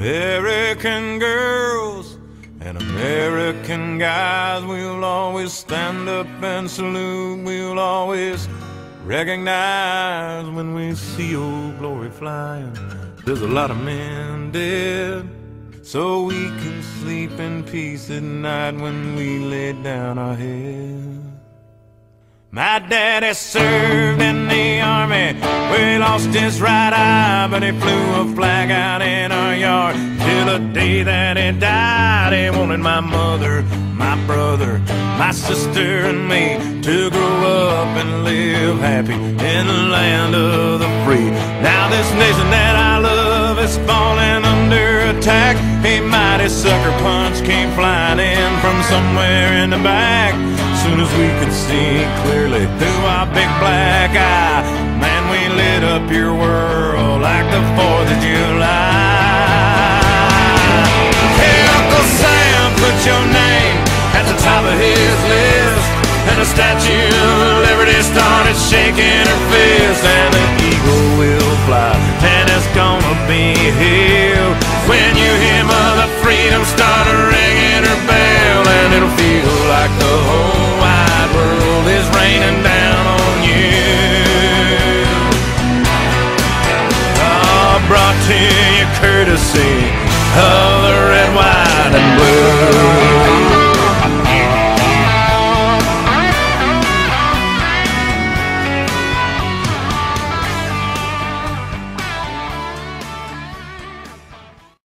American girls and American guys, we'll always stand up and salute. We'll always recognize when we see old glory flying. There's a lot of men dead, so we can sleep in peace at night when we lay down our head. My daddy served in the lost his right eye, but he flew a flag out in our yard. Till the day that he died, he wanted my mother, my brother, my sister, and me to grow up and live happy in the land of the free. Now this nation that I love is falling under attack. A mighty sucker punch came flying in from somewhere in the back soon as we could see clearly through our big black eye, up your world like the 4th of July. Hey, Uncle Sam, put your name at the top of his list. And the Statue of Liberty started shaking to your courtesy of the